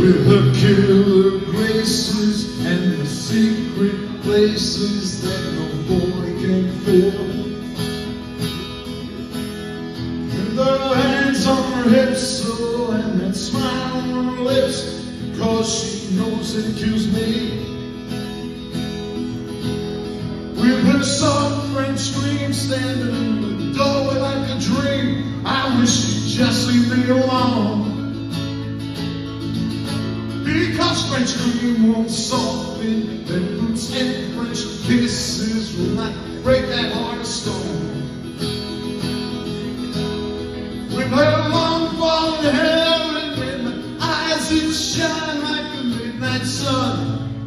With her killer graces and the secret places that no boy can fill. And her hands on her hips, so and that smile on her lips, cause she knows it kills me. With her French scream standing in the doorway like a dream, I wish she'd just leave me alone. Because French cream won't soften, then boots and French kisses will not break that heart of stone. With her long fallen hair and with my eyes that shine like a midnight sun.